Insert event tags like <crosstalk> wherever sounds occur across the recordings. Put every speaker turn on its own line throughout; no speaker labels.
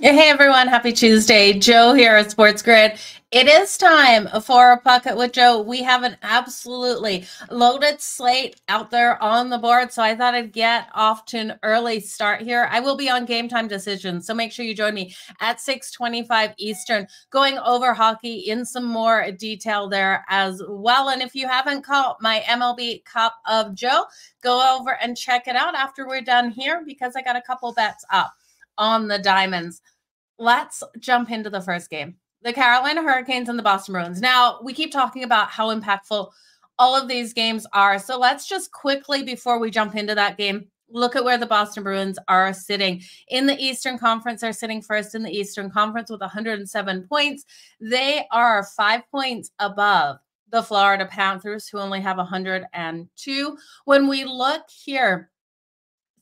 Hey everyone, happy Tuesday. Jo here at SportsGrid. It is time for a Puck it with Jo. We have an absolutely loaded slate out there on the board, so I thought I'd get off to an early start here. I will be on game time decisions, so make sure you join me at 6:25 Eastern, going over hockey in some more detail there as well. And if you haven't caught my MLB Cup of Joe, go over and check it out after we're done here because I got a couple bets up on the Diamonds. Let's jump into the first game the Carolina Hurricanes and the Boston Bruins. Now, we keep talking about how impactful all of these games are. So let's just quickly, before we jump into that game, look at where the Boston Bruins are sitting. In the Eastern Conference, they're sitting first in the Eastern Conference with 107 points. They are five points above the Florida Panthers, who only have 102. When we look here,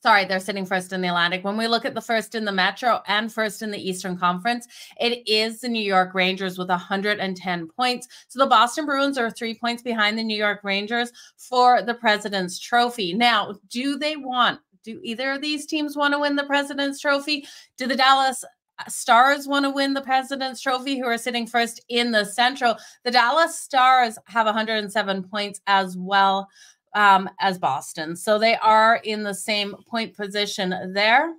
sorry, they're sitting first in the Atlantic. When we look at the first in the Metro and first in the Eastern Conference, it is the New York Rangers with 110 points. So the Boston Bruins are three points behind the New York Rangers for the President's Trophy. Now, do they want, do either of these teams want to win the President's Trophy? Do the Dallas Stars want to win the President's Trophy, who are sitting first in the Central. The Dallas Stars have 107 points as well um, as Boston. So they are in the same point position there.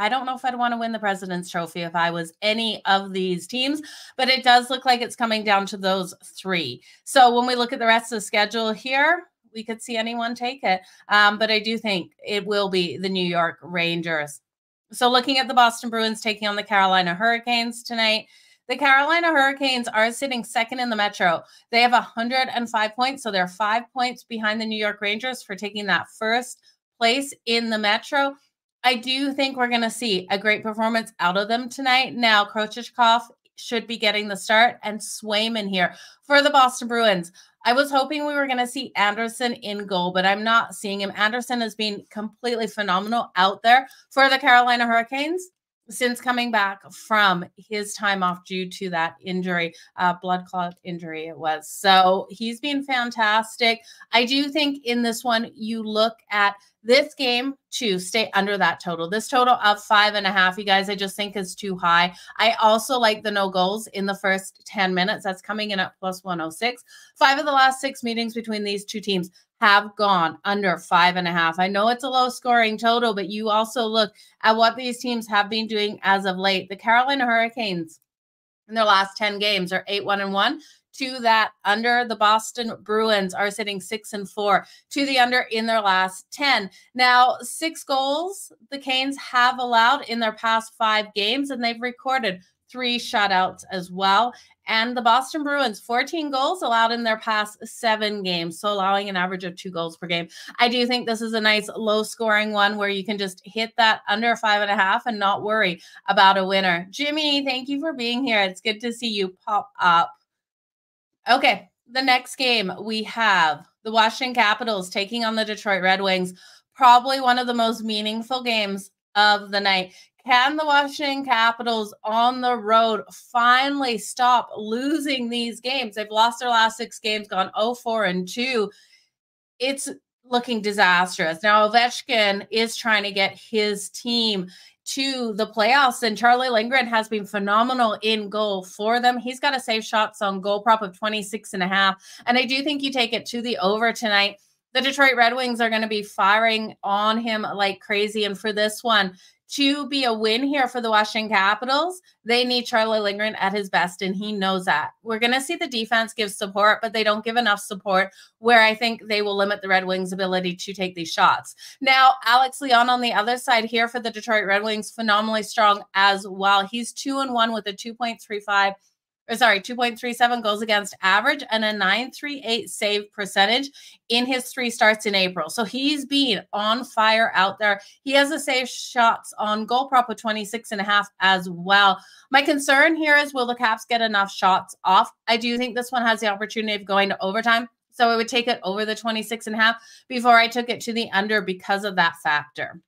I don't know if I'd want to win the President's Trophy if I was any of these teams, but it does look like it's coming down to those three. So when we look at the rest of the schedule here, we could see anyone take it. Um, but I do think it will be the New York Rangers. So looking at the Boston Bruins taking on the Carolina Hurricanes tonight, the Carolina Hurricanes are sitting second in the Metro. They have 105 points, so they're five points behind the New York Rangers for taking that first place in the Metro. I do think we're going to see a great performance out of them tonight. Now, Kochetkov should be getting the start and Swayman here for the Boston Bruins. I was hoping we were going to see Andersen in goal, but I'm not seeing him. Andersen has been completely phenomenal out there for the Carolina Hurricanes since coming back from his time off due to that injury, uh, blood clot injury it was. So he's been fantastic. I do think in this one, you look at this game to stay under that total. This total of five and a half, you guys, I just think is too high. I also like the no goals in the first 10 minutes. That's coming in at plus 106. Five of the last six meetings between these two teams have gone under five and a half. I know it's a low scoring total, but you also look at what these teams have been doing as of late. The Carolina Hurricanes in their last 10 games are 8 1 and 1. To that under, the Boston Bruins are sitting six and four to the under in their last 10. Now, six goals the Canes have allowed in their past five games, and they've recorded three shutouts as well. And the Boston Bruins, 14 goals allowed in their past seven games, so allowing an average of two goals per game. I do think this is a nice low scoring one where you can just hit that under five and a half and not worry about a winner. Jimmy, thank you for being here. It's good to see you pop up. Okay, the next game we have the Washington Capitals taking on the Detroit Red Wings. Probably one of the most meaningful games of the night. Can the Washington Capitals on the road finally stop losing these games? They've lost their last six games, gone 0 4 and 2. It's looking disastrous. Now, Ovechkin is trying to get his team to the playoffs, and Charlie Lindgren has been phenomenal in goal for them. He's got a save shots on goal prop of 26 and a half. And I do think you take it to the over tonight. The Detroit Red Wings are going to be firing on him like crazy. And for this one, to be a win here for the Washington Capitals, they need Charlie Lindgren at his best, and he knows that. We're going to see the defense give support, but they don't give enough support where I think they will limit the Red Wings' ability to take these shots. Now, Alex Lyon on the other side here for the Detroit Red Wings, phenomenally strong as well. He's two and one with a 2.35 or sorry, 2.37 goals against average and a 938 save percentage in his three starts in April. So he's been on fire out there. He has a save shots on goal prop of 26 and a half as well. My concern here is will the Caps get enough shots off? I do think this one has the opportunity of going to overtime. So I would take it over the 26 and a half before I took it to the under because of that factor.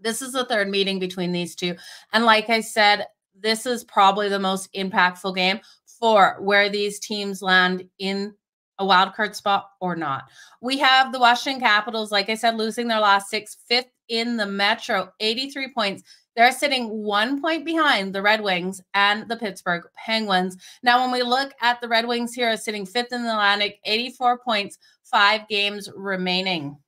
This is the third meeting between these two. And like I said, this is probably the most impactful game for where these teams land in a wild card spot or not. We have the Washington Capitals, like I said, losing their last six, fifth in the Metro, 83 points. They're sitting one point behind the Red Wings and the Pittsburgh Penguins. Now, when we look at the Red Wings here, sitting fifth in the Atlantic, 84 points, five games remaining.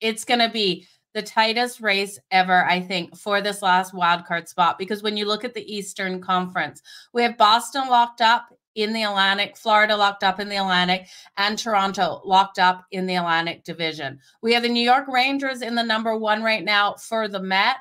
It's going to be the tightest race ever, I think, for this last wild card spot. Because when you look at the Eastern Conference, we have Boston locked up in the Atlantic, Florida locked up in the Atlantic, and Toronto locked up in the Atlantic division. We have the New York Rangers in the number one right now for the Met,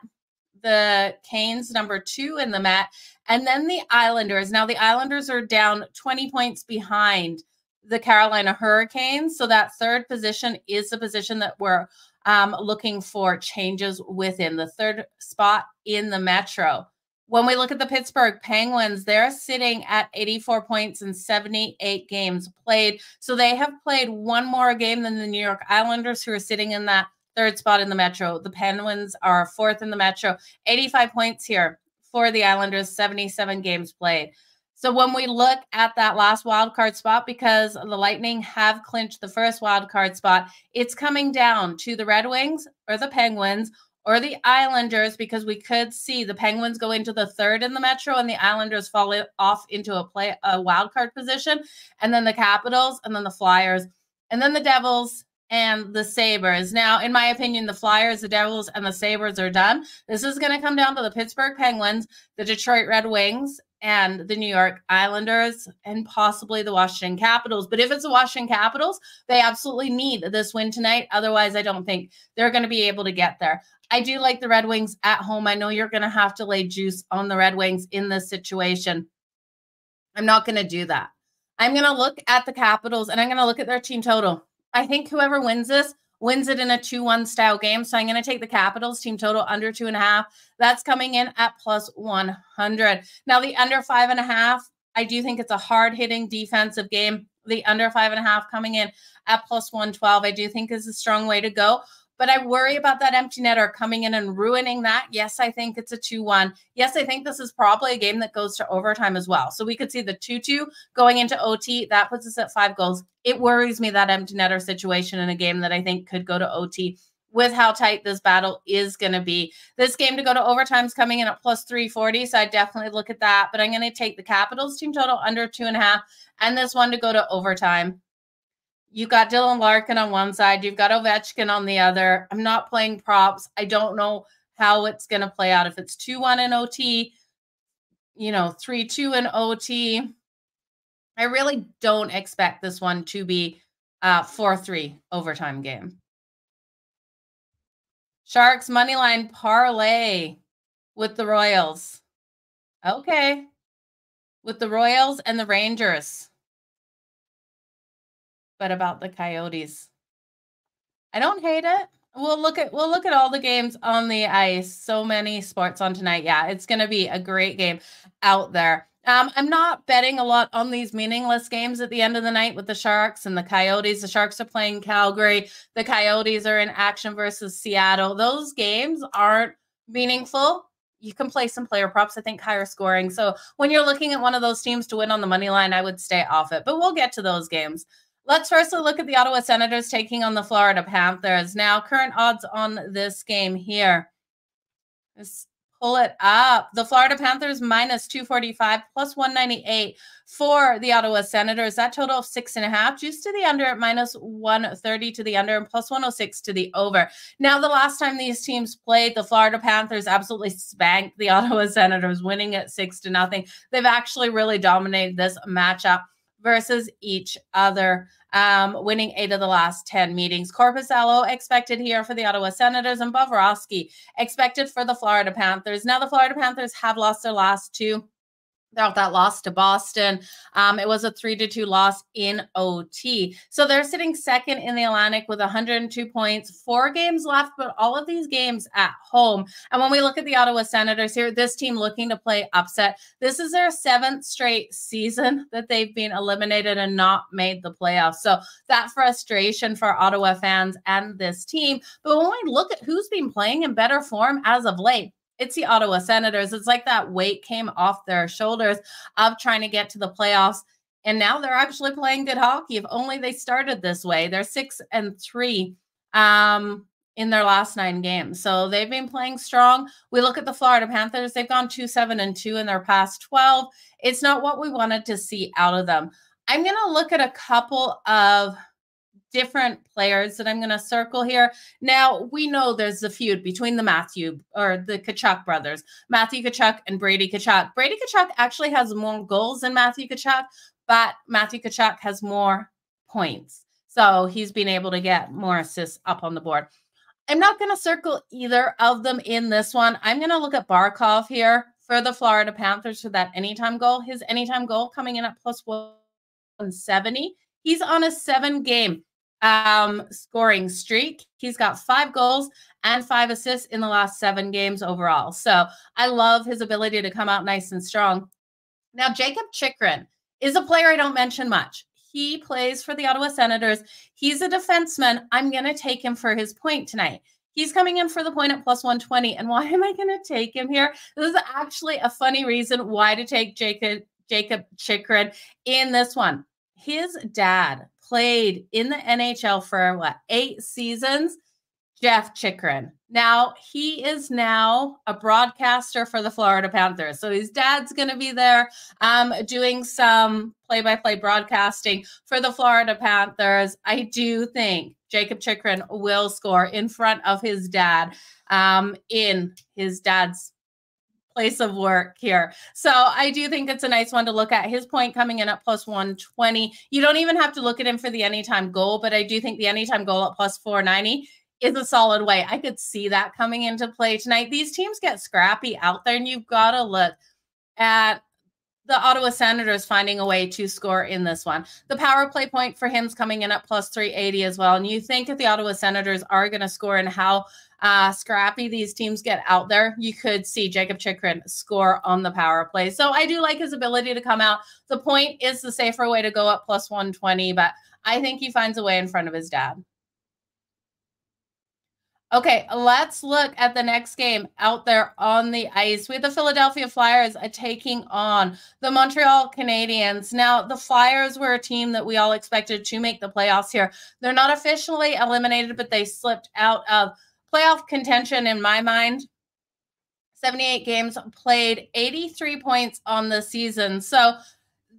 the Canes number two in the Met, and then the Islanders. Now, the Islanders are down 20 points behind the Carolina Hurricanes. So that third position is the position that we're um, looking for changes within the third spot in the Metro. When we look at the Pittsburgh Penguins, they're sitting at 84 points in 78 games played. So they have played one more game than the New York Islanders, who are sitting in that third spot in the Metro. The Penguins are fourth in the Metro, 85 points here for the Islanders, 77 games played. So when we look at that last wild card spot, because the Lightning have clinched the first wild card spot, it's coming down to the Red Wings or the Penguins or the Islanders because we could see the Penguins go into the third in the Metro and the Islanders fall off into a play a wild card position, and then the Capitals and then the Flyers and then the Devils and the Sabres. Now, in my opinion, the Flyers, the Devils, and the Sabres are done. This is going to come down to the Pittsburgh Penguins, the Detroit Red Wings, and the New York Islanders, and possibly the Washington Capitals. But if it's the Washington Capitals, they absolutely need this win tonight. Otherwise, I don't think they're going to be able to get there. I do like the Red Wings at home. I know you're going to have to lay juice on the Red Wings in this situation. I'm not going to do that. I'm going to look at the Capitals and I'm going to look at their team total. I think whoever wins this wins it in a 2 1 style game. So I'm going to take the Capitals team total under two and a half. That's coming in at plus 100. Now, the under five and a half, I do think it's a hard hitting defensive game. The under five and a half coming in at plus 112, I do think is a strong way to go. But I worry about that empty netter coming in and ruining that. Yes, I think it's a 2 1. Yes, I think this is probably a game that goes to overtime as well. So we could see the 2 2 going into OT. That puts us at five goals. It worries me that empty netter situation in a game that I think could go to OT with how tight this battle is going to be. This game to go to overtime is coming in at plus 340. So I definitely look at that. But I'm going to take the Capitals team total under two and a half and this one to go to overtime you got Dylan Larkin on one side, you've got Ovechkin on the other. I'm not playing props. I don't know how it's going to play out. If it's 2 1 in OT, you know, 3 2 in OT. I really don't expect this one to be a 4 3 overtime game. Sharks money line parlay with the Royals. Okay. With the Royals and the Rangers but about the Coyotes. I don't hate it. We'll look at we'll look at all the games on the ice. So many sports on tonight. Yeah, it's going to be a great game out there. Um, I'm not betting a lot on these meaningless games at the end of the night with the Sharks and the Coyotes. The Sharks are playing Calgary. The Coyotes are in action versus Seattle. Those games aren't meaningful. You can play some player props, I think higher scoring. So when you're looking at one of those teams to win on the money line, I would stay off it. But we'll get to those games. Let's firstly look at the Ottawa Senators taking on the Florida Panthers. Now, current odds on this game here. Let's pull it up. The Florida Panthers minus 245 plus 198 for the Ottawa Senators. That total of six and a half, juice to the under at minus 130 to the under and plus 106 to the over. Now, the last time these teams played, the Florida Panthers absolutely spanked the <laughs> Ottawa Senators, winning at six to nothing. They've actually really dominated this matchup versus each other, um, winning eight of the last 10 meetings. Korpisalo expected here for the Ottawa Senators and Bobrovsky expected for the Florida Panthers. Now, the Florida Panthers have lost their last two that loss to Boston. Um, it was a three to two loss in OT. So they're sitting second in the Atlantic with 102 points, four games left, but all of these games at home. And when we look at the Ottawa Senators here, this team looking to play upset. This is their seventh straight season <laughs> that they've been eliminated and not made the playoffs. So that frustration for Ottawa fans and this team. But when we look at who's been playing in better form as of late, it's the Ottawa Senators. It's like that weight came off their shoulders of trying to get to the playoffs. And now they're actually playing good hockey. If only they started this way. They're six and three um, in their last nine games. So they've been playing strong. We look at the Florida Panthers, they've gone 2 7 and 2 in their past 12. It's not what we wanted to see out of them. I'm going to look at a couple of different players that I'm going to circle here. Now, we know there's a feud between the Matthew or the Tkachuk brothers, Matthew Tkachuk and Brady Tkachuk. Brady Tkachuk actually has more goals than Matthew Tkachuk, but Matthew Tkachuk has more points. So he's been able to get more assists up on the board. I'm not going to circle either of them in this one. I'm going to look at Barkov here for the Florida Panthers for that anytime goal. His anytime goal coming in at plus 170. He's on a seven game um, scoring streak. He's got five goals and five assists in the last seven games overall. So I love his ability to come out nice and strong. Now, Jakob Chychrun is a player I don't mention much. He plays for the Ottawa Senators. He's a defenseman. I'm going to take him for his point tonight. He's coming in for the point at plus 120. And why <laughs> am I going to take him here? This is actually a funny reason why to take Jacob Jakob Chychrun in this one. His dad played in the NHL for what, eight seasons? Jeff Chychrun. Now, he is now a broadcaster for the Florida Panthers. So his dad's going to be there um, doing some play by play broadcasting for the Florida Panthers. I do think Jakob Chychrun will score in front of his dad um, in his dad's place of work here. So I do think it's a nice one to look at. His point coming in at plus 120. You don't even have to look at him for the anytime goal, but I do think the anytime goal at plus 490 is a solid way. I could see that coming into play tonight. These teams get scrappy out there, and you've got to look at the Ottawa Senators finding a way to score in this one. The power play point for him's coming in at plus 380 as well. And you think if the Ottawa Senators are going to score and how uh, scrappy these teams get out there, you could see Jakob Chychrun score on the power play. So I do like his ability to come out. The point is the safer way to go up plus 120, but I think he finds a way in front of his dad. Okay, let's look at the next game out there on the ice. We have the Philadelphia Flyers taking on the Montreal Canadiens. Now, the Flyers were a team that we all expected to make the playoffs here. They're not officially eliminated, but they slipped out of playoff contention in my mind. 78 games played, 83 points on the season. So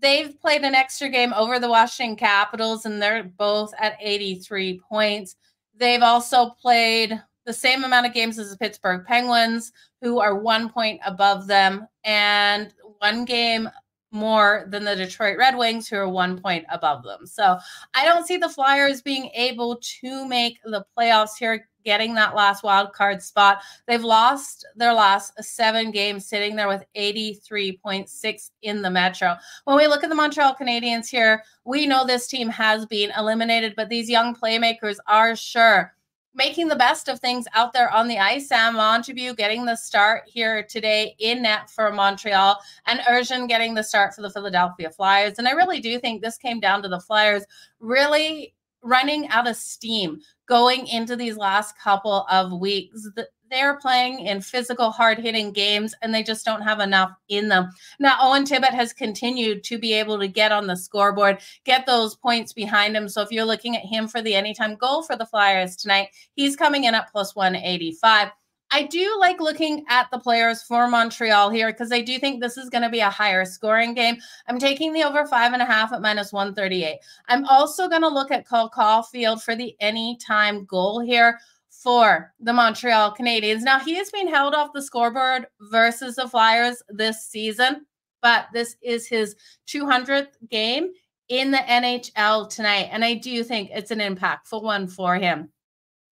they've played an extra game over the Washington Capitals, and they're both at 83 points. They've also played the same amount of games as the Pittsburgh Penguins, who are one point above them, and one game more than the Detroit Red Wings, who are one point above them. So I don't see the Flyers being able to make the playoffs here, getting that last wild card spot. They've lost their last seven games, sitting there with 83.6 in the Metro. When we look at the Montreal Canadiens here, we know this team has been eliminated, but these young playmakers are sure making the best of things out there on the ice. Sam Montembeault getting the start here today in net for Montreal, and Ersson getting the start for the Philadelphia Flyers. And I really do think this came down to the Flyers really running out of steam going into these last couple of weeks they're playing in physical, hard hitting games and they just don't have enough in them. Now, Owen Tippett has continued to be able to get on the scoreboard, get those points behind him. So if you're looking at him for the anytime goal for the Flyers tonight, he's coming in at plus 185. I do like looking at the players for Montreal here because I do think this is going to be a higher scoring game. I'm taking the over five and a half at minus 138. I'm also going to look at Cole Caufield for the anytime goal here for the Montreal Canadiens. Now, he has been held off the scoreboard versus the Flyers this season, but this is his 200th game in the NHL tonight. And I do think it's an impactful one for him.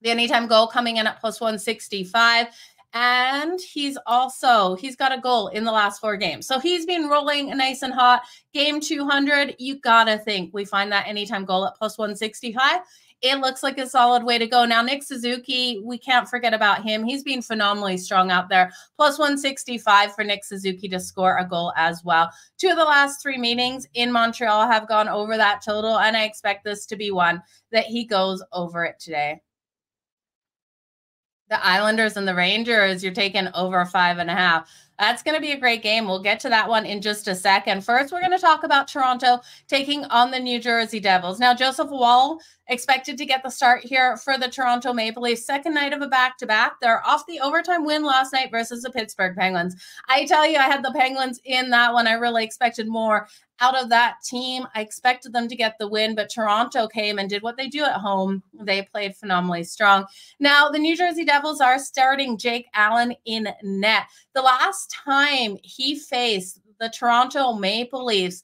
The anytime goal coming in at plus 165. And he's also he's got a goal in the last four games. So he's been rolling nice and hot. Game 200, you gotta think we find that anytime goal at plus 165 it looks like a solid way to go. Now, Nick Suzuki, we can't forget about him. He's been phenomenally strong out there. Plus 165 for Nick Suzuki to score a goal as well. Two of the last three meetings in Montreal have gone over that total, and I expect this to be one that he goes over it today. The Islanders and the Rangers, you're taking over five and a half. That's going to be a great game. We'll get to that one in just a second. First, we're going to talk about Toronto taking on the New Jersey Devils. Now, Joseph Woll expected to get the start here for the Toronto Maple Leafs. Second night of a back to back. They're off the overtime win last night versus the Pittsburgh Penguins. I tell you, I had the Penguins in that one. I really expected more out of that team. I expected them to get the win, but Toronto came and did what they do at home. They played phenomenally strong. Now, the New Jersey Devils are starting Jake Allen in net. The last time he faced the Toronto Maple Leafs,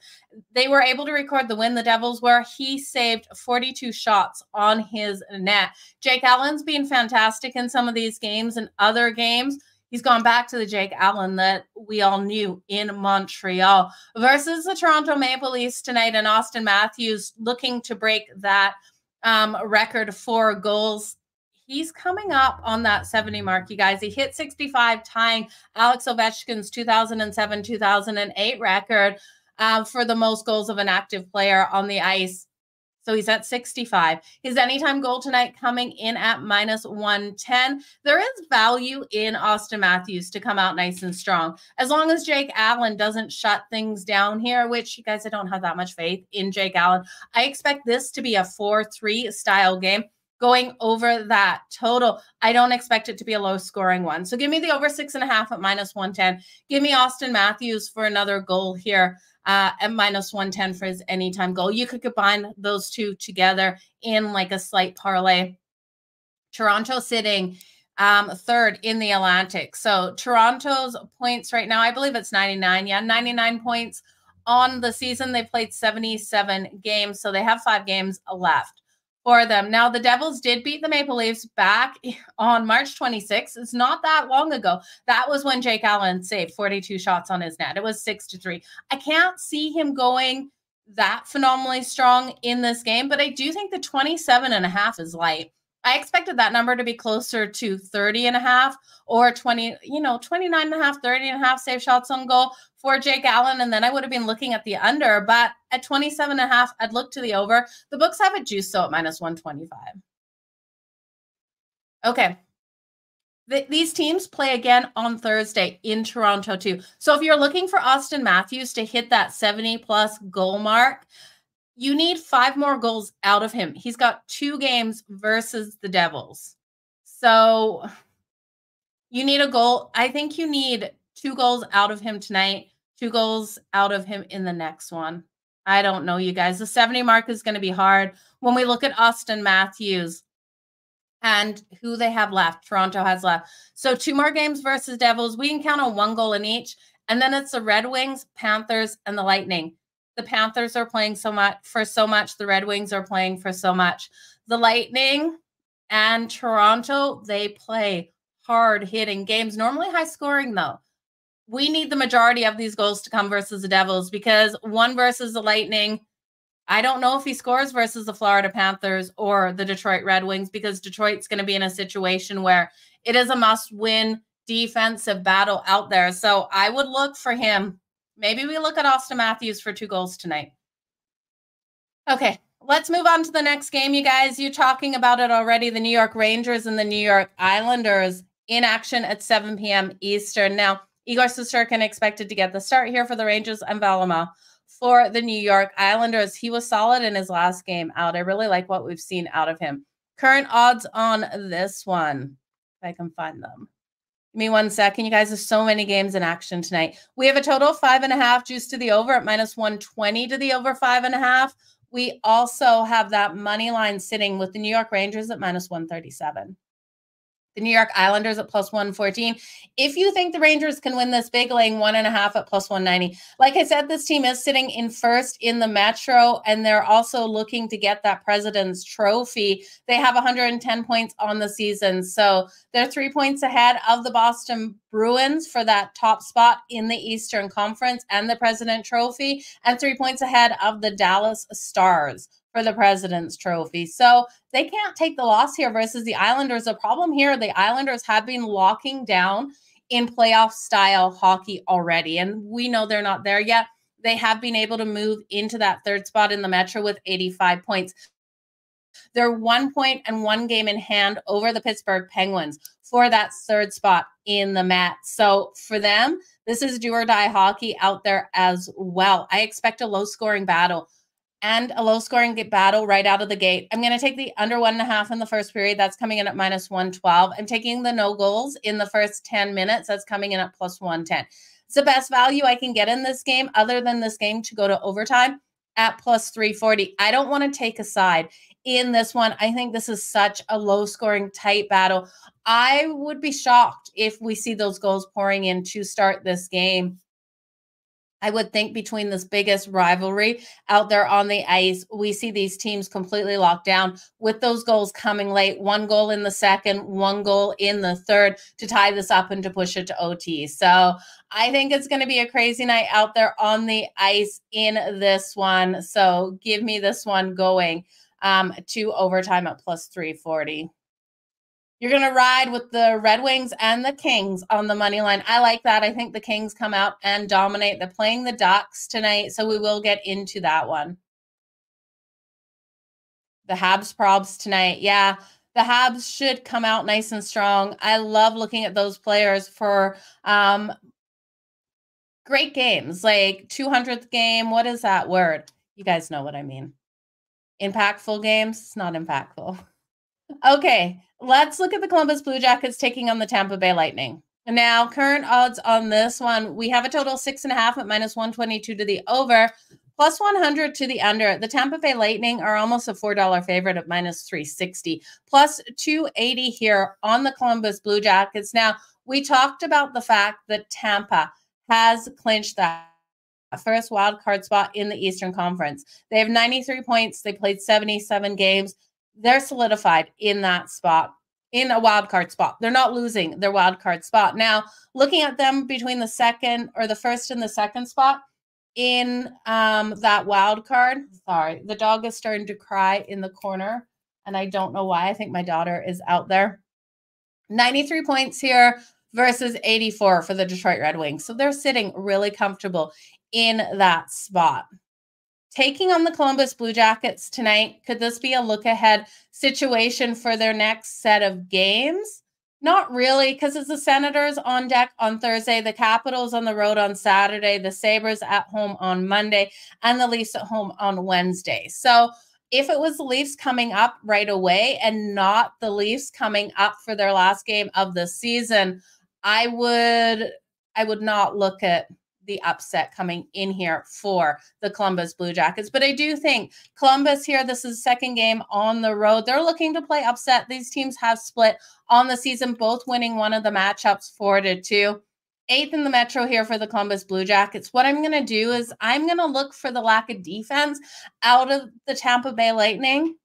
they were able to record the win. The Devils were he saved 42 shots on his net. Jake Allen's been fantastic in some of these games and other games he's gone back to the Jake Allen that we all knew in Montreal versus the Toronto Maple Leafs tonight. And Auston Matthews looking to break that um, record for goals. He's coming up on that 70 mark, you guys. He hit 65, tying Alex Ovechkin's 2007 2008 record uh, for the most goals of an active player on the ice so he's at 65. His anytime goal tonight coming in at minus 110. There is value in Auston Matthews to come out nice and strong. As long as Jake Allen doesn't shut things down here, which you guys, I don't have that much faith in Jake Allen. I expect this to be a 4 3 style game going over that total. I don't expect it to be a low scoring one. So give me the over six and a half at minus 110. Give me Auston Matthews for another goal here uh, at minus 110 for his anytime goal. You could combine those two together in like a slight parlay. Toronto sitting um, third in the Atlantic. So Toronto's points right now, I believe it's 99. Yeah, 99 points on the season. They played 77 games, so they have five games left for them. Now, the Devils did beat the Maple Leafs back on March 26th. It's not that long ago. That was when Jake Allen saved 42 shots on his net. It was six to three. I can't see him going that phenomenally strong in this game, but I do think the 27 and a half is light. I expected that number to be closer to 30 and a half or 20, you know, 29 and a half, 30 and a half save shots on goal for Jake Allen. And then I would have been looking at the under, but at 27 and a half, I'd look to the over. The books have a juice so at minus 125. Okay. The, these teams play again on Thursday in Toronto, too. So if you're looking for Auston Matthews to hit that 70 plus goal mark, you need five more goals out of him. He's got two games versus the Devils. So you need a goal. I think you need two goals out of him tonight, two goals out of him in the next one. I don't know, you guys. The 70 mark is going to be hard. When we look at Auston Matthews and who they have left, Toronto has left. So two more games versus Devils. We can count on one goal in each. And then it's the Red Wings, Panthers, and the Lightning. The Panthers are playing so much for so much. The Red Wings are playing for so much. The Lightning and Toronto, they play hard hitting games, normally high scoring though. We need the majority of these goals to come versus the Devils because one versus the Lightning. I don't know if he scores versus the Florida Panthers or the Detroit Red Wings because Detroit's going to be in a situation where it is a must win defensive battle out there. So I would look for him Maybe we look at Auston Matthews for two goals tonight. Okay, let's move on to the next game, you guys. You're talking about it already. The New York Rangers and the New York Islanders in action at 7 p.m. Eastern. Now, Igor Shesterkin expected to get the start here for the Rangers and Varlamov for the New York Islanders. He was solid in his last game out. I really like what we've seen out of him. Current odds on this one, if I can find them. Give me one second, you guys. There's so many games in action tonight. We have a total of five and a half juice to the over at minus 120 to the over five and a half. We also have that money line sitting with the New York Rangers at minus 137 the New York Islanders at plus 114. If you think the Rangers can win this big, laying one and a half at plus 190. Like I said, this team is sitting in first in the Metro, and they're also looking to get that President's Trophy. They have 110 points on the season. So they're three points ahead of the Boston Bruins for that top spot in the Eastern Conference and the President Trophy, and three points ahead of the Dallas Stars for the President's Trophy. So they can't take the loss here versus the Islanders. The problem here, the Islanders have been locking down in playoff style hockey already. And we know they're not there yet. They have been able to move into that third spot in the Metro with 85 points. They're one point and one game in hand over the Pittsburgh Penguins for that third spot in the mat. So for them, this is do or die hockey out there as well. I expect a low scoring battle and a low scoring battle right out of the gate. I'm going to take the under one and a half in the first period. That's coming in at minus 112. I'm taking the no goals in the first 10 minutes. That's coming in at plus 110. It's the best value I can get in this game, other than this game to go to overtime at plus 340. I don't want to take a side in this one. I think this is such a low scoring, tight battle. I would be shocked if we see those goals pouring in to start this game. I would think between this biggest rivalry out there on the ice, we see these teams completely locked down with those goals coming late. One goal in the second, one goal in the third to tie this up and to push it to OT. So I think it's going to be a crazy night out there on the ice in this one. So give me this one going um, to overtime at plus 340. You're going to ride with the Red Wings and the Kings on the money line. I like that. I think the Kings come out and dominate. They're playing the Ducks tonight, so we will get into that one. The Habs probs tonight. Yeah, the Habs should come out nice and strong. I love looking at those players for um, great games, like 200th game. What is that word? You guys know what I mean. Impactful games. It's not impactful. <laughs> Okay, let's look at the Columbus Blue Jackets taking on the Tampa Bay Lightning. Now, current odds on this one, we have a total six and a half at minus 122 to the over, plus 100 to the under. The Tampa Bay Lightning are almost a $4 favorite at minus 360, plus 280 here on the Columbus Blue Jackets. Now, we talked about the fact that Tampa has clinched that first wild card spot in the Eastern Conference. They have 93 points. They played 77 games they're solidified in that spot in a wild card spot. They're not losing their wild card spot. Now, looking at them between the second or the first and the second spot in um, that wild card, sorry, the dog is starting to cry in the corner. And I don't know why. I think my daughter is out there. 93 points here versus 84 for the Detroit Red Wings. So they're sitting really comfortable in that spot taking on the Columbus Blue Jackets tonight. Could this be a look ahead situation for their next set of games? Not really, because it's the Senators on deck on Thursday, the Capitals on the road on Saturday, the Sabres at home on Monday, and the Leafs at home on Wednesday. So if it was the Leafs coming up right away and not the Leafs coming up for their last game of the season, I would I would not look at the upset coming in here for the Columbus Blue Jackets. But I do think Columbus here, this is second game on the road. They're looking to play upset. These teams have split on the season, both winning one of the matchups four to two. Eighth in the Metro here for the Columbus Blue Jackets. What I'm going to do is I'm going to look for the lack of defense out of the Tampa Bay Lightning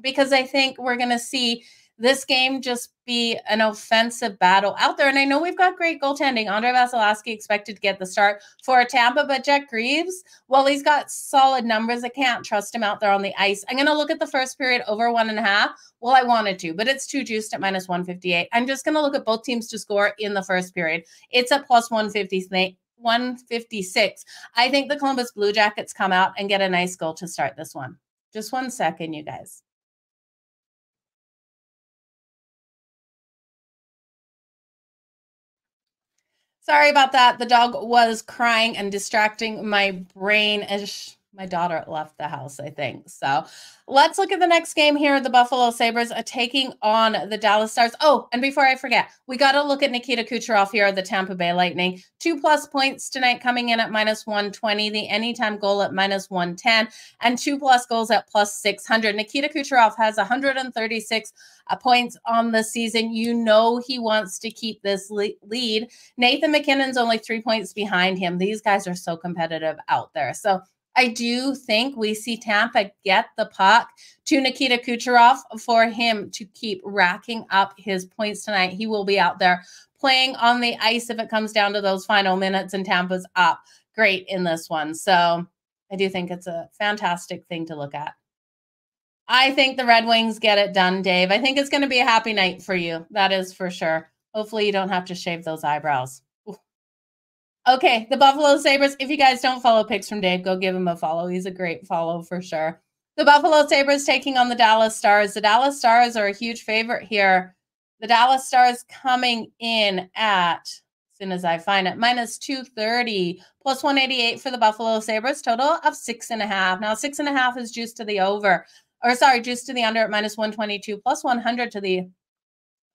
because I think we're going to see this game just be an offensive battle out there. And I know we've got great goaltending. Andrei Vasilevskiy expected to get the start for Tampa, but Jet Greaves, well, he's got solid numbers. I can't trust him out there on the ice. I'm going to look at the first period over one and a half. Well, I wanted to, but it's too juiced at minus 158. I'm just going to look at both teams to score in the first period. It's at plus 150. 156. I think the Columbus Blue Jackets come out and get a nice goal to start this one. Just one second, you guys. Sorry about that. The dog was crying and distracting my brain as my daughter left the house, I think. So let's look at the next game here. The Buffalo Sabres are taking on the Dallas Stars. Oh, and before I forget, we got to look at Nikita Kucherov here, the Tampa Bay Lightning. Two plus points tonight coming in at minus 120, the anytime goal at minus 110, and two plus goals at plus 600. Nikita Kucherov has 136 uh, points on the season. You know he wants to keep this lead. Nathan MacKinnon's only three points behind him. These guys are so competitive out there. So I do think we see Tampa get the puck to Nikita Kucherov for him to keep racking up his points tonight. He will be out there playing on the ice if it comes down to those final minutes and Tampa's up great in this one. So I do think it's a fantastic thing to look at. I think the Red Wings get it done, Dave. I think it's going to be a happy night for you. That is for sure. Hopefully, you don't have to shave those eyebrows. Okay, the Buffalo Sabres. If you guys don't follow picks from Dave, go give him a follow. He's a great follow for sure. The Buffalo Sabres taking on the Dallas Stars. The Dallas Stars are a huge favorite here. The Dallas Stars coming in at, as soon as I find it, minus 230, plus 188 for the Buffalo Sabres, total of six and a half. Now, six and a half is juice to the over, or sorry, juice to the under at minus 122, plus 100 to the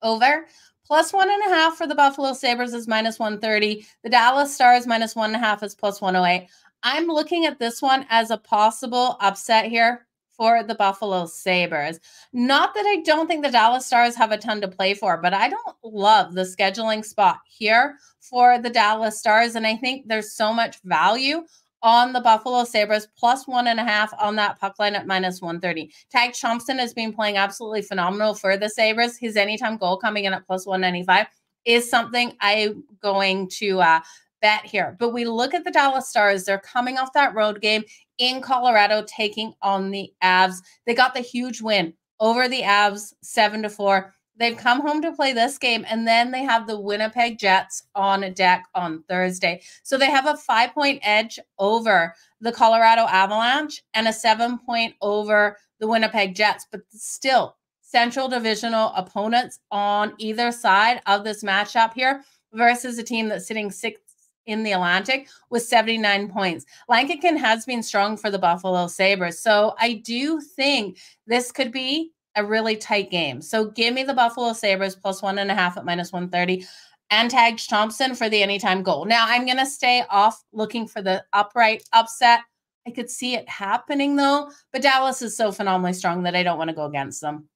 over. Plus one and a half for the Buffalo Sabres is minus 130. The Dallas Stars minus one and a half is plus 108. I'm looking at this one as a possible upset here for the Buffalo Sabres. Not that I don't think the Dallas Stars have a ton to play for, but I don't love the scheduling spot here for the Dallas Stars. And I think there's so much value on the Buffalo Sabres, plus one and a half on that puck line at minus 130. Tage Thompson has been playing absolutely phenomenal for the Sabres. His anytime goal coming in at plus 195 is something I'm going to uh, bet here. But we look at the Dallas Stars, they're coming off that road game in Colorado, taking on the Avs. They got the huge win over the Avs, seven to four. They've come home to play this game, and then they have the Winnipeg Jets on deck on Thursday. So they have a five point edge over the Colorado Avalanche and a seven point over the Winnipeg Jets, but still central divisional opponents on either side of this matchup here versus a team that's sitting six in the Atlantic with 79 points. Luukkonen has been strong for the Buffalo Sabres. So I do think this could be a really tight game. So give me the Buffalo Sabres plus one and a half at minus 130 and Tage Thompson for the anytime goal. Now I'm going to stay off looking for the upright upset. I could see it happening though, but Dallas is so phenomenally strong that I don't want to go against them.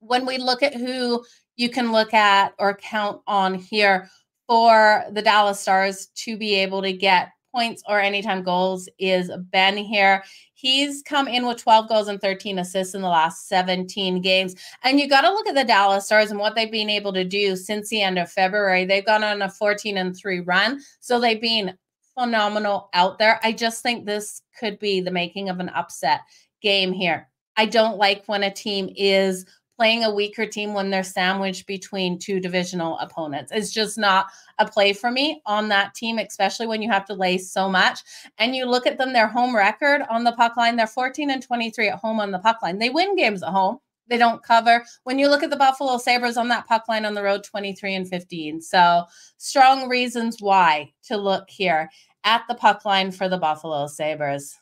When we look at who you can look at or count on here, for the Dallas Stars to be able to get points or anytime goals is Ben here. He's come in with 12 goals and 13 assists in the last 17 games. And you got to look at the Dallas Stars and what they've been able to do since the end of February. They've gone on a 14 and 3 run. So they've been phenomenal out there. I just think this could be the making of an upset game here. I don't like when a team is playing a weaker team when they're sandwiched between two divisional opponents. It's just not a play for me on that team, especially when you have to lay so much. And you look at them, their home record on the puck line, they're 14 and 23 at home on the puck line. They win games at home. They don't cover. When you look at the Buffalo Sabres on that puck line on the road, 23 and 15. So, strong reasons why to look here at the puck line for the Buffalo Sabres.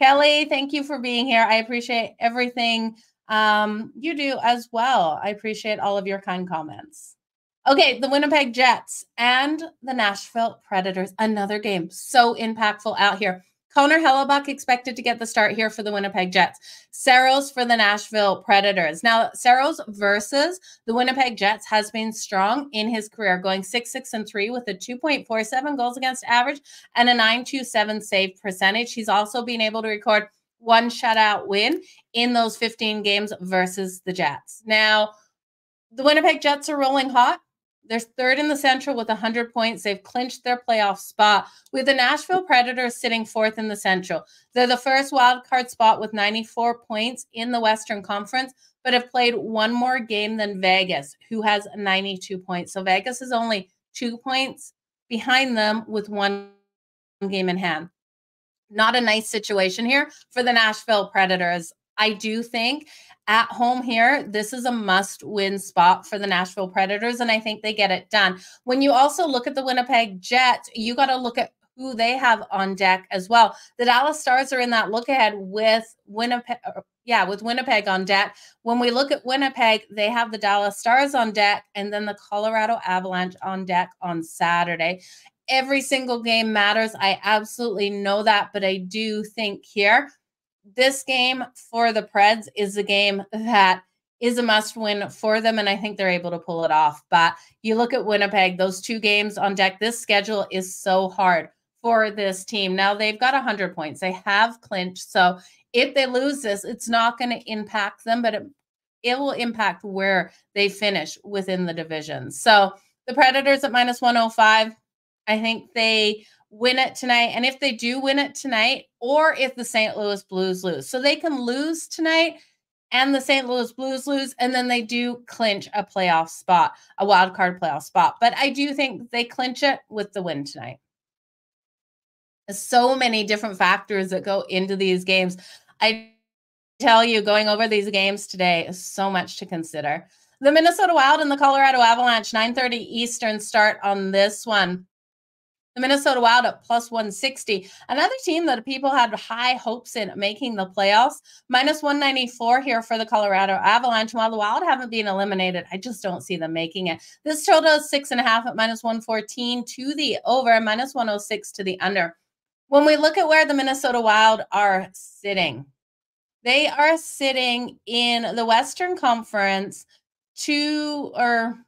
Kelly, thank you for being here. I appreciate everything um, you do as well. I appreciate all of your kind comments. Okay, the Winnipeg Jets and the Nashville Predators. Another game so impactful out here. Connor Hellebuyck expected to get the start here for the Winnipeg Jets. Saros for the Nashville Predators. Now, Saros versus the Winnipeg Jets has been strong in his career, going 6 6 and 3 with a 2.47 goals against average and a 927 save percentage. He's also been able to record one shutout win in those 15 games versus the Jets. Now, the Winnipeg Jets are rolling hot. They're third in the Central with 100 points. They've clinched their playoff spot with the Nashville Predators sitting fourth in the Central. They're the first wild card spot with 94 points in the Western Conference, but have played one more game than Vegas, who has 92 points. So Vegas is only two points behind them with one game in hand not a nice situation here for the Nashville Predators. I do think at home here, this is a must win spot for the Nashville Predators, and I think they get it done. When you also look at the Winnipeg Jets, you got to look at who they have on deck as well. The Dallas Stars are in that look ahead with Winnipeg. Uh, yeah, with Winnipeg on deck. When we look at Winnipeg, they have the Dallas Stars on deck and then the Colorado Avalanche on deck on Saturday every single game matters. I absolutely know that, but I do think here this game for the Preds is a game that is a must win for them, and I think they're able to pull it off. But you look at Winnipeg, those two games on deck, this schedule is so hard for this team. Now they've got 100 points, they have clinched. So if they lose this, it's not going to impact them, but it, it will impact where they finish within the division. So the Predators at minus 105 I think they win it tonight. And if they do win it tonight, or if the St. Louis Blues lose, so they can lose tonight and the St. Louis Blues lose, and then they do clinch a playoff spot, a wild card playoff spot. But I do think they clinch it with the win tonight. so many different factors that go into these games. I tell you, going over these games today is so much to consider. The Minnesota Wild and the Colorado Avalanche, 9:30 Eastern start on this one. The Minnesota Wild at plus 160. Another team that people had high hopes in making the playoffs. Minus 194 here for the Colorado Avalanche. While the Wild haven't been eliminated, I just don't see them making it. This total is six and a half at minus 114 to the over, minus 106 to the under. When we look at where the Minnesota Wild are sitting, they are sitting in the Western Conference two or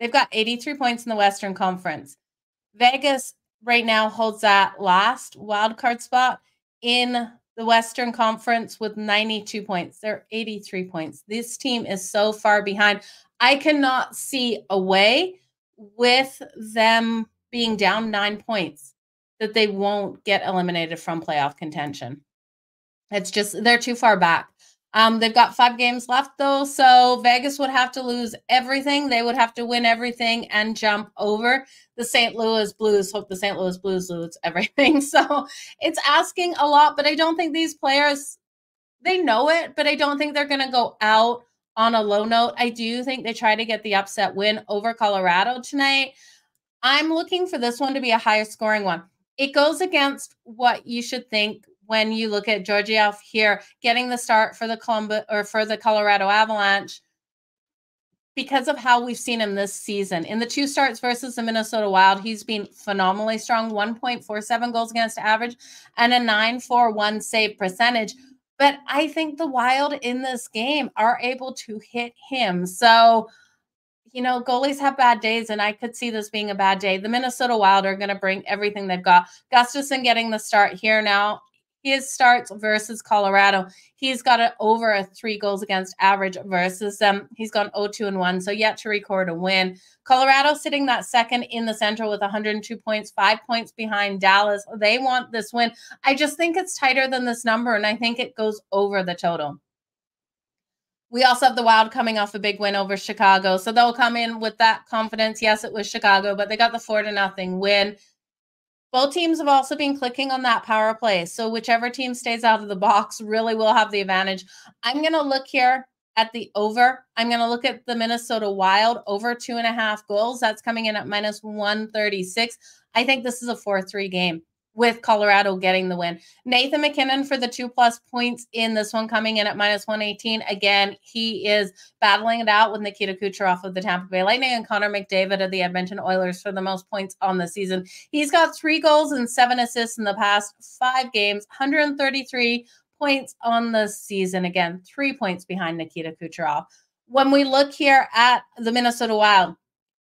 they've got 83 points in the Western Conference. Vegas right now holds that last wild card spot in the Western Conference with 92 points. They're 83 points. This team is so far behind. I cannot see a way with them being down nine points that they won't get eliminated from playoff contention. It's just, they're too far back. Um, they've got five games left though, so Vegas would have to lose everything. They would have to win everything and jump over the St. Louis Blues. Hope the St. Louis Blues lose <laughs> everything. So it's asking a lot, but I don't think these players they know it, but I don't think they're going to go out on a low note. I do think they try to get the upset win over Colorado tonight. I'm looking for this one to be a higher scoring one. It goes against what you should think when you look at Georgiev here getting the start for the Columbus or for the Colorado Avalanche because of how we've seen him this season. In the two starts versus the Minnesota Wild, he's been phenomenally strong 1.47 goals against average and a 941 save percentage. But I think the Wild in this game are able to hit him. So, you know, goalies have bad days, and I could see this being a bad day. The Minnesota Wild are going to bring everything they've got. Gustafsson getting the start here now his starts versus Colorado, he's got a, over a three goals against average versus them. He's gone 0-2 and 1, so yet to record a win. Colorado sitting that second in the Central with 102 points, five points behind Dallas. They want this win. I just think it's tighter than this number, and I think it goes over the total. We also have the Wild coming off a big win over Chicago, so they'll come in with that confidence. Yes, it was Chicago, but they got the four to nothing win. Both teams have also been clicking on that power play. So whichever team stays out of the box really will have the advantage. I'm going to look here at the over. I'm going to look at the Minnesota Wild over two and a half goals. That's coming in at minus 136. I think this is a 4 3 game with Colorado getting the win. Nathan MacKinnon for the two plus points in this one coming in at minus 118. Again, he is battling it out with Nikita Kucherov of the Tampa Bay Lightning and Connor McDavid of the Edmonton Oilers for the most points on the season. He's got three goals and seven assists in the past five games, 133 points on the season. Again, three points behind Nikita Kucherov. When we look here at the Minnesota Wild,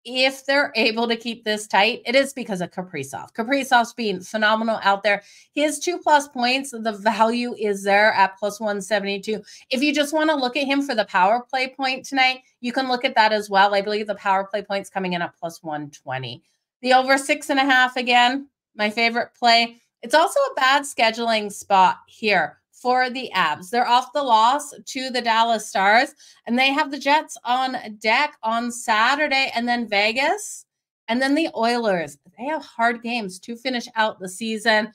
if they're able to keep this tight, it is because of Kaprizov. Kaprizov's being phenomenal out there. His two plus points, the value is there at plus 172. If you just want to look at him for the power play point tonight, you can look at that as well. I believe the power play points coming in at plus 120. The over six and a half, again, my favorite play. It's also a bad scheduling spot here for the Avs. They're off the loss to the Dallas Stars, and they have the Jets on deck on Saturday, and then Vegas, and then the Oilers. They have hard games to finish out the season.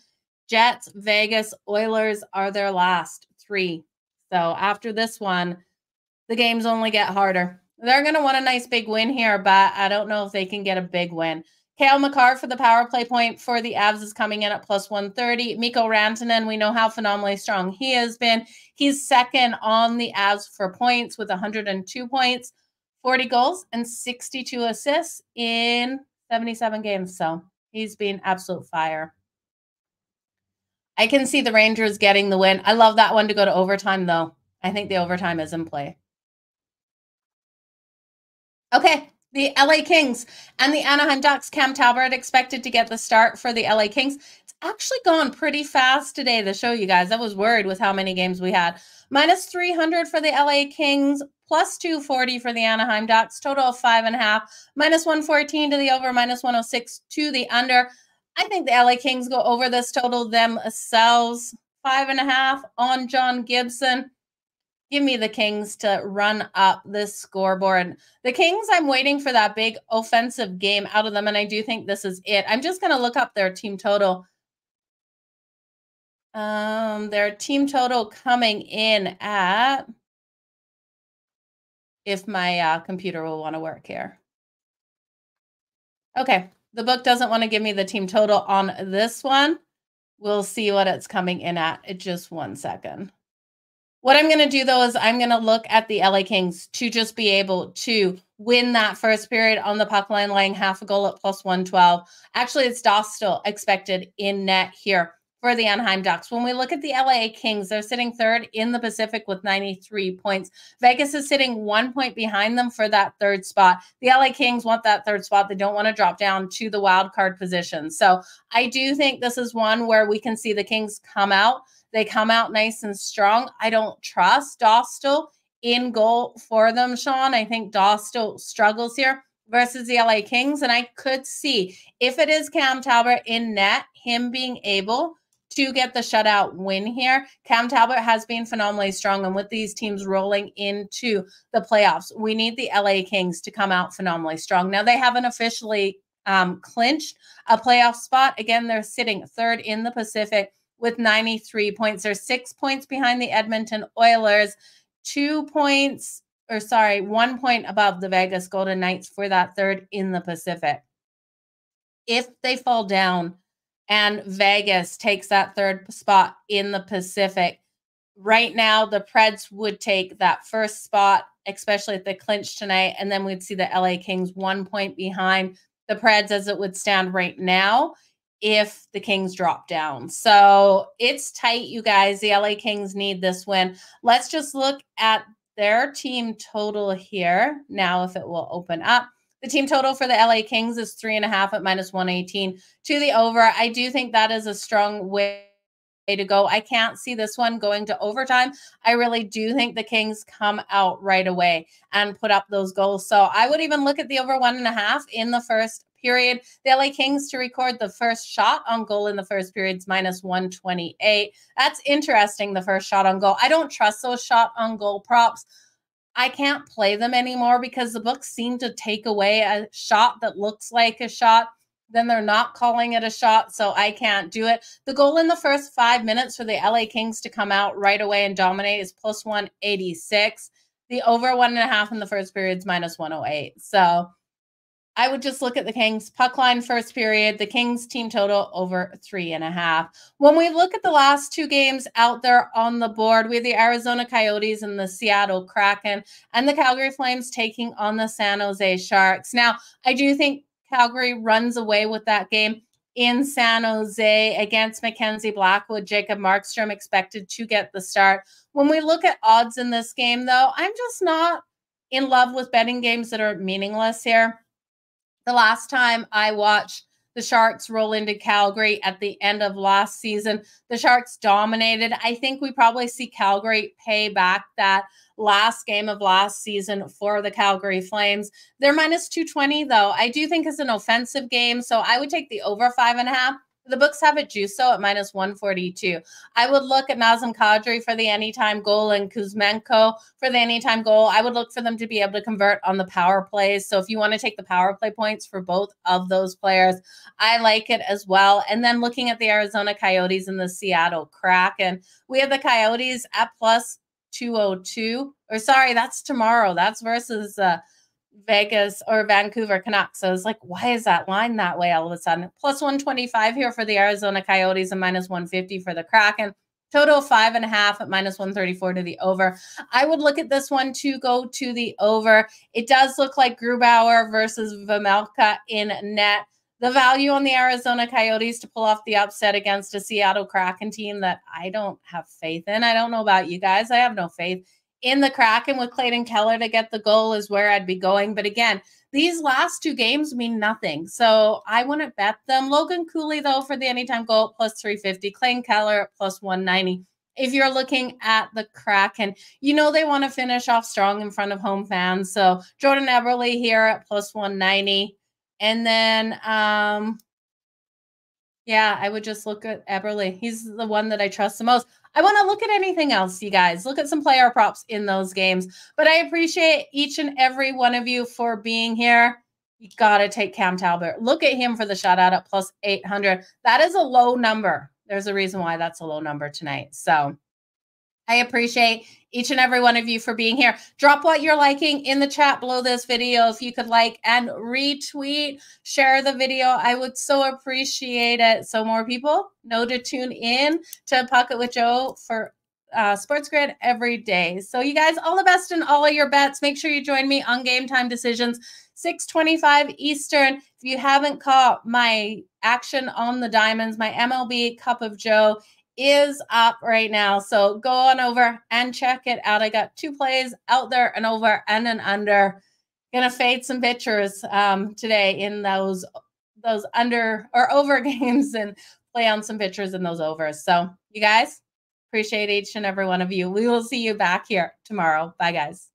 Jets, Vegas, Oilers are their last three. So after this one, the games only get harder. They're going to want a nice big win here, but I don't know if they can get a big win. Cale Makar for the power play point for the Avs is coming in at plus 130. Mikko Rantanen, we know how phenomenally strong he has been. He's second on the Avs for points with 102 points, 40 goals, and 62 assists in 77 games. So he's been absolute fire. I can see the Rangers getting the win. I love that one to go to overtime, though. I think the overtime is in play. Okay, the LA Kings and the Anaheim Ducks. Cam Talbot expected to get the start for the LA Kings. It's actually gone pretty fast today to show you guys. I was worried with how many games we had. Minus 300 for the LA Kings, plus 240 for the Anaheim Ducks, total of five and a half, minus 114 to the over, minus 106 to the under. I think the LA Kings go over this total themselves. Five and a half on John Gibson give me the Kings to run up this scoreboard. The Kings, I'm waiting for that big offensive game out of them, and I do think this is it. I'm just going to look up their team total. Um, their team total coming in at, if my uh, computer will want to work here. Okay, the book doesn't want to give me the team total on this one. We'll see what it's coming in at just one second. What I'm going to do though is I'm going to look at the LA Kings to just be able to win that first period on the puck line, laying half a goal at plus 112. Actually, it's Dostal expected in net here for the Anaheim Ducks. When we look at the LA Kings, they're sitting third in the Pacific with 93 points. Vegas is sitting one point behind them for that third spot. The LA Kings want that third spot. They don't want to drop down to the wild card position. So I do think this is one where we can see the Kings come out. They come out nice and strong. I don't trust Dostal in goal for them, Sean. I think Dostal struggles here versus the LA Kings. And I could see if it is Cam Talbot in net, him being able to get the shutout win here. Cam Talbot has been phenomenally strong. And with these teams rolling into the playoffs, we need the LA Kings to come out phenomenally strong. Now, they haven't officially um, clinched a playoff spot. Again, they're sitting third in the Pacific with 93 points. They're six points behind the Edmonton Oilers, two points, or sorry, one point above the Vegas Golden Knights for that third in the Pacific. If they fall down, and Vegas takes that third spot in the Pacific. Right now, the Preds would take that first spot, especially at the clinch tonight, and then we'd see the LA Kings one point behind the Preds as it would stand right now if the Kings drop down. So it's tight, you guys. The LA Kings need this win. Let's just look at their team total here now, if it will open up. The team total for the LA Kings is three and a half at minus 118 to the over. I do think that is a strong way to go. I can't see this one going to overtime. I really do think the Kings come out right away and put up those goals. So I would even look at the over one and a half in the first period. The LA Kings to record the first shot on goal in the first period is minus 128. That's interesting, the first shot on goal. I don't trust those shot on goal props. I can't play them anymore because the books seem to take away a shot that looks like a shot. Then they're not calling it a shot, so I can't do it. The goal in the first five minutes for the LA Kings to come out right away and dominate is plus 186. The over one and a half in the first period is minus 108. So I would just look at the Kings puck line first period, the Kings team total over three and a half. When we look at the last two games out there on the board, we have the Arizona Coyotes and the Seattle Kraken, and the Calgary Flames taking on the San Jose Sharks. Now, I do think Calgary runs away with that game in San Jose against Mackenzie Blackwood. Jacob Markstrom expected to get the start. When we look at odds in this game, though, I'm just not in love with betting games that are meaningless here the last time I watched the Sharks roll into Calgary at the end of last season, the Sharks dominated. I think we probably see Calgary pay back that last game of last season for the Calgary Flames. They're minus 220, though. I do think it's an offensive game. So I would take the over five and a half. The books have it juiced so at minus 142. I would look at Nazem Kadri for the anytime goal and Kuzmenko for the anytime goal. I would look for them to be able to convert on the power plays. So if you want to take the power play points for both of those players, I like it as well. And then looking at the Arizona Coyotes and the Seattle Kraken, we have the Coyotes at plus 202. Or sorry, that's tomorrow. That's versus uh Vegas or Vancouver Canucks. So I was like, why is that line that way all of a sudden? Plus 125 here for the Arizona Coyotes and minus 150 for the Kraken. Total five and a half at minus 134 to the over. I would look at this one to go to the over. It does look like Grubauer versus Vejmelka in net. The value on the Arizona Coyotes to pull off the upset against a Seattle Kraken team that I don't have faith in. I don't know about you guys. I have no faith in the Kraken with Clayton Keller to get the goal is where I'd be going. But again, these last two games mean nothing. So I wouldn't bet them. Logan Cooley, though, for the anytime goal, plus 350. Clayton Keller, plus 190. If you're looking at the Kraken, you know they want to finish off strong in front of home fans. So Jordan Eberle here at plus 190. And then um yeah, I would just look at Eberle. He's the one that I trust the most. I want to look at anything else, you guys. Look at some player props in those games. But I appreciate each and every one of you for being here. You got to take Cam Talbot. Look at him for the shutout at plus 800. That is a low number. there's a reason why that's a low number tonight. So I appreciate each and every one of you for being here. Drop what you're liking in the chat below this video. If you could like and retweet, share the video, I would so appreciate it. So more people know to tune in to Puck it with Jo for uh, SportsGrid every day. So you guys, all the best in all of your bets. Make sure you join me on Game Time Decisions, 625 Eastern. If you haven't caught my action on the diamonds, my MLB Cup of Joe is up right now. So go on over and check it out. I got two plays out there, and over and an under. Gonna fade some pitchers um, today in those those under or over <laughs> games and play on some pitchers in those overs. So you guys appreciate each and every one of you. We will see you back here tomorrow. Bye guys.